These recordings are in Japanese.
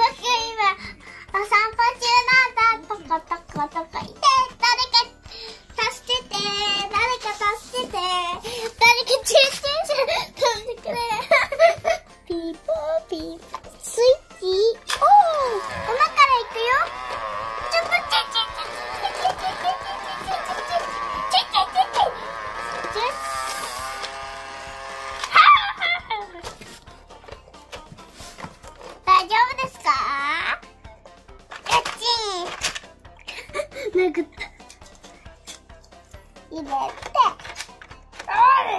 Look at 入れて、よ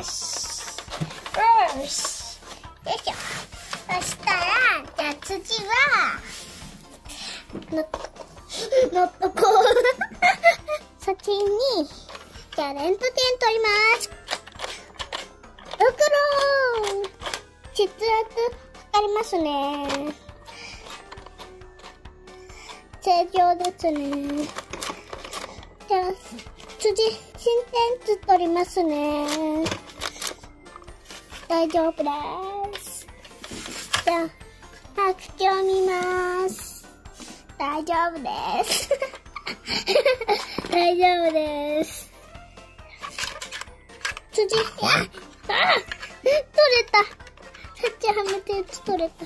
しよしよいしょ。そしたら、じゃあ次は、のっ、のっとこう。先に、じゃあレントゲン取ります。袋血圧測りますね。正常ですね。じゃあ、次、心電図取りますね。大丈夫です。じゃあ、白鏡見ます。大丈夫です。大丈夫です。次、あ、あ、取れた。さっきはめたやつ取れた。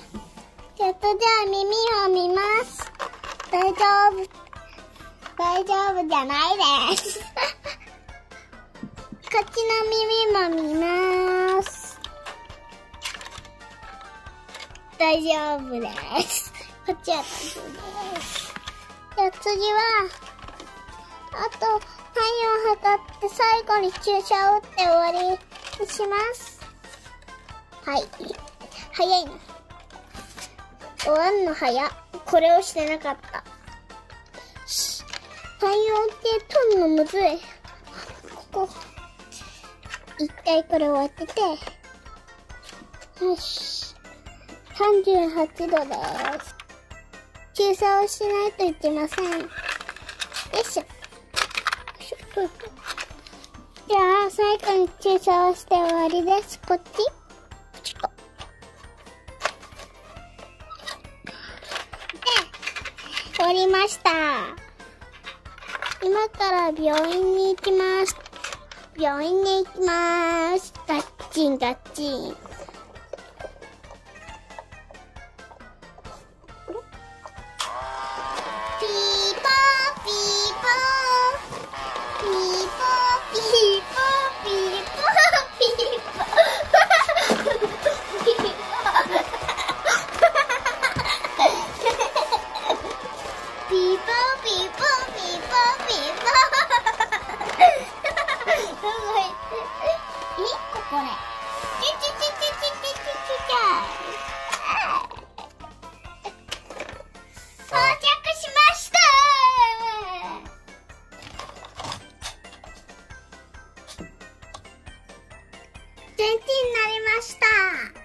やっとじゃあ耳を見ます。大丈夫。大丈夫じゃないです。こっちの耳も見ます。大丈夫です。こっちは大丈夫です。じゃあ次は、あと、体温測って最後に注射を打って終わりにします。はい。早いな。終わんの早。これをしてなかった。し体温って取るのむずい。ここ。一回これ終わってて。よし。38度です。注射をしないといけません。よいしょ。しょじゃあ、最後に注射をして終わりです。こっちちょっと。で、終わりました。今から病院に行きます。病院に行きます。ガッチンガッチン。元気になりました。